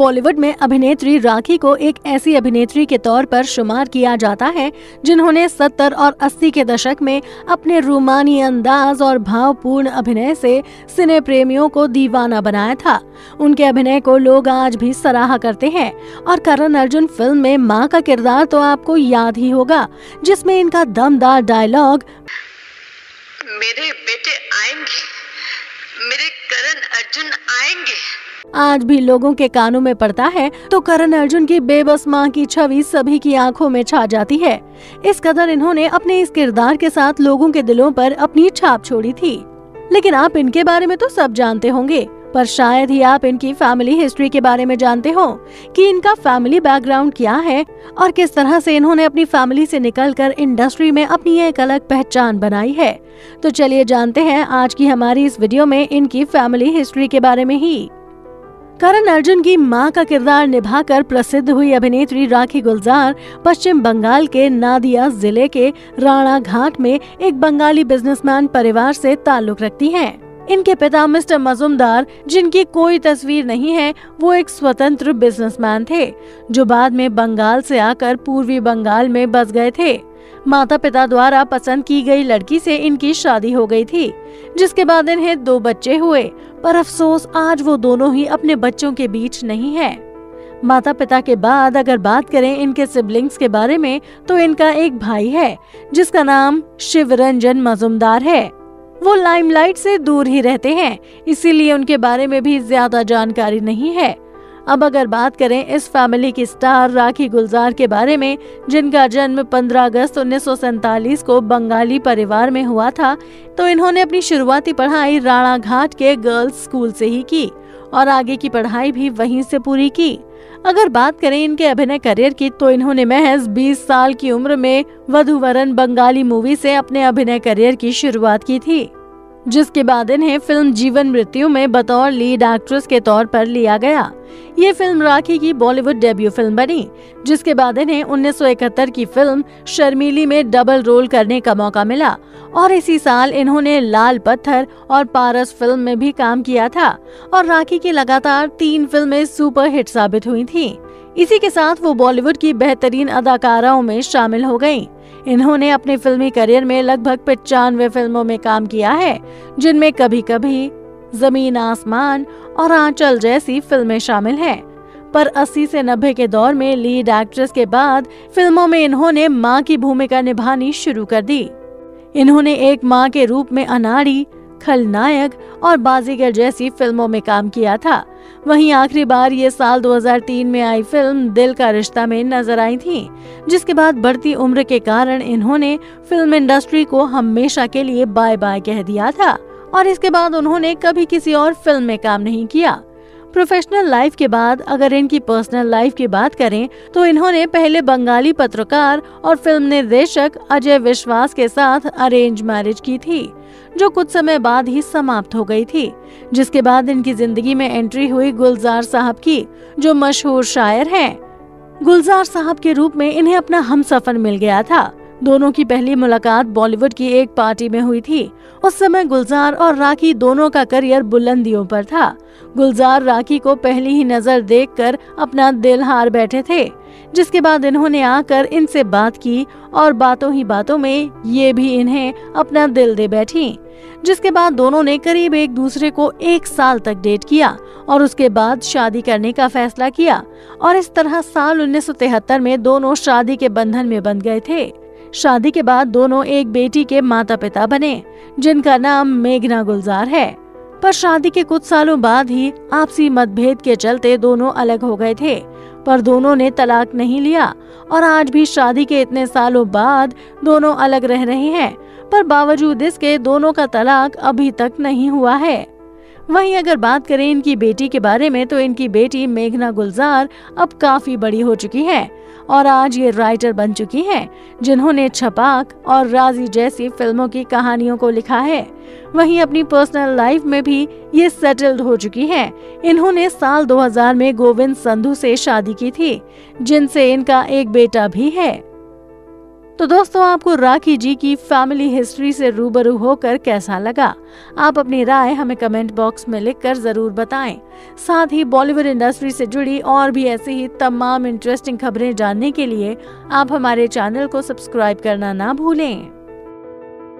बॉलीवुड में अभिनेत्री राखी को एक ऐसी अभिनेत्री के तौर पर शुमार किया जाता है, जिन्होंने 70 और 80 के दशक में अपने रूमानी अंदाज और भावपूर्ण अभिनय से सिने प्रेमियों को दीवाना बनाया था। उनके अभिनय को लोग आज भी सराहा करते हैं। और करण अर्जुन फ़िल्म में माँ का किरदार तो आपको याद ही होगा, जिसमें इनका दमदार डायलॉग मेरे बेटे आएँगे। मेरे करण अर्जुन आएँगे। आज भी लोगों के कानों में पड़ता है तो करण अर्जुन की बेबस माँ की छवि सभी की आँखों में छा जाती है। इस कदर इन्होंने अपने इस किरदार के साथ लोगों के दिलों पर अपनी छाप छोड़ी थी। लेकिन आप इनके बारे में तो सब जानते होंगे, पर शायद ही आप इनकी फैमिली हिस्ट्री के बारे में जानते हो, कि इनका फैमिली बैकग्राउंड क्या है, और किस तरह से इन्होंने अपनी फैमिली से निकलकर इंडस्ट्री में अपनी एक अलग पहचान बनाई है। तो चलिए जानते हैं आज की हमारी इस वीडियो में इनकी फैमिली हिस्ट्री के बारे में ही। करण अर्जुन की माँ का किरदार निभाकर प्रसिद्ध हुई अभिनेत्री राखी गुलजार पश्चिम बंगाल के नादिया ज़िले के राणा घाट में एक बंगाली बिजनेसमैन परिवार से ताल्लुक रखती हैं। इनके पिता मिस्टर मजुमदार, जिनकी कोई तस्वीर नहीं है, वो एक स्वतंत्र बिजनेसमैन थे, जो बाद में बंगाल से आकर पूर्वी बंगाल में बस गए थे माता पिता द्वारा पसंद की गई लड़की से इनकी शादी हो गई थी, जिसके बाद इन्हें दो बच्चे हुए, पर अफसोस आज वो दोनों ही अपने बच्चों के बीच नहीं है। माता पिता के बाद अगर बात करें इनके सिबलिंग्स के बारे में तो इनका एक भाई है, जिसका नाम शिवरंजन मजुमदार है। वो लाइमलाइट से दूर ही रहते हैं, इसीलिए उनके बारे में भी ज़्यादा जानकारी नहीं है। अब अगर बात करें इस फैमिली की स्टार राखी गुलजार के बारे में, जिनका जन्म 15 अगस्त उन्नीस को बंगाली परिवार में हुआ था तो इन्होंने अपनी शुरुआती पढ़ाई राणा घाट के गर्ल्स स्कूल से ही की और आगे की पढ़ाई भी वहीं से पूरी की। अगर बात करें इनके अभिनय करियर की तो इन्होंने महज 20 साल की उम्र में वधुवरन बंगाली मूवी से अपने अभिनय करियर की शुरुआत की थी। जिसके बाद इन्हें फ़िल्म जीवन मृत्यु में बतौर लीड एक्ट्रेस के तौर पर लिया गया। ये फ़िल्म राखी की बॉलीवुड डेब्यू फ़िल्म बनी, जिसके बाद इन्हें 1971 की फ़िल्म शर्मीली में डबल रोल करने का मौका मिला, और इसी साल इन्होंने लाल पत्थर और पारस फ़िल्म में भी काम किया था, और राखी की लगातार तीन फ़िल्में सुपर हिट साबित हुई थी। इसी के साथ वो बॉलीवुड की बेहतरीन अदाकाराओं में शामिल हो गई इन्होंने अपने फिल्मी करियर में लगभग पचानवे फ़िल्मों में काम किया है, जिनमें कभी कभी ज़मीन आसमान और आंचल जैसी फ़िल्में शामिल हैं। पर 80 से 90 के दौर में लीड एक्ट्रेस के बाद फ़िल्मों में इन्होंने माँ की भूमिका निभानी शुरू कर दी इन्होंने एक माँ के रूप में अनाड़ी, खलनायक और बाजीगर जैसी फ़िल्मों में काम किया था वहीं आखिरी बार ये साल 2003 में आई फ़िल्म दिल का रिश्ता में नज़र आई थी, जिसके बाद बढ़ती उम्र के कारण इन्होंने फ़िल्म इंडस्ट्री को हमेशा के लिए बाय बाय कह दिया था, और इसके बाद उन्होंने कभी किसी और फ़िल्म में काम नहीं किया। प्रोफेशनल लाइफ के बाद अगर इनकी पर्सनल लाइफ की बात करें तो इन्होंने पहले बंगाली पत्रकार और फ़िल्म निर्देशक अजय विश्वास के साथ अरेंज मैरिज की थी, जो कुछ समय बाद ही समाप्त हो गई थी, जिसके बाद इनकी ज़िंदगी में एंट्री हुई गुलजार साहब की, जो मशहूर शायर हैं। गुलजार साहब के रूप में इन्हें अपना हम सफ़र मिल गया था दोनों की पहली मुलाकात बॉलीवुड की एक पार्टी में हुई थी। उस समय गुलजार और राखी दोनों का करियर बुलंदियों पर था। गुलजार राखी को पहली ही नज़र देखकर अपना दिल हार बैठे थे, जिसके बाद इन्होंने आकर इनसे बात की और बातों ही बातों में ये भी इन्हें अपना दिल दे बैठी, जिसके बाद दोनों ने करीब एक दूसरे को एक साल तक डेट किया और उसके बाद शादी करने का फैसला किया और इस तरह साल उन्नीस सौ तिहत्तर में दोनों शादी के बंधन में बंध गए थे। शादी के बाद दोनों एक बेटी के माता पिता बने, जिनका नाम मेघना गुलजार है। पर शादी के कुछ सालों बाद ही आपसी मतभेद के चलते दोनों अलग हो गए थे, पर दोनों ने तलाक नहीं लिया, और आज भी शादी के इतने सालों बाद दोनों अलग रह रहे हैं, पर बावजूद इसके दोनों का तलाक अभी तक नहीं हुआ है। वहीं अगर बात करें इनकी बेटी के बारे में तो इनकी बेटी मेघना गुलजार अब काफ़ी बड़ी हो चुकी है और आज ये राइटर बन चुकी हैं, जिन्होंने छपाक और राज़ी जैसी फ़िल्मों की कहानियों को लिखा है वहीं अपनी पर्सनल लाइफ में भी ये सेटल्ड हो चुकी हैं। इन्होंने साल 2000 में गोविंद संधू से शादी की थी, जिनसे इनका एक बेटा भी है तो दोस्तों, आपको राखी जी की फैमिली हिस्ट्री से रूबरू होकर कैसा लगा? आप अपनी राय हमें कमेंट बॉक्स में लिखकर ज़रूर बताएँ। साथ ही बॉलीवुड इंडस्ट्री से जुड़ी और भी ऐसी ही तमाम इंटरेस्टिंग खबरें जानने के लिए आप हमारे चैनल को सब्सक्राइब करना ना भूलें।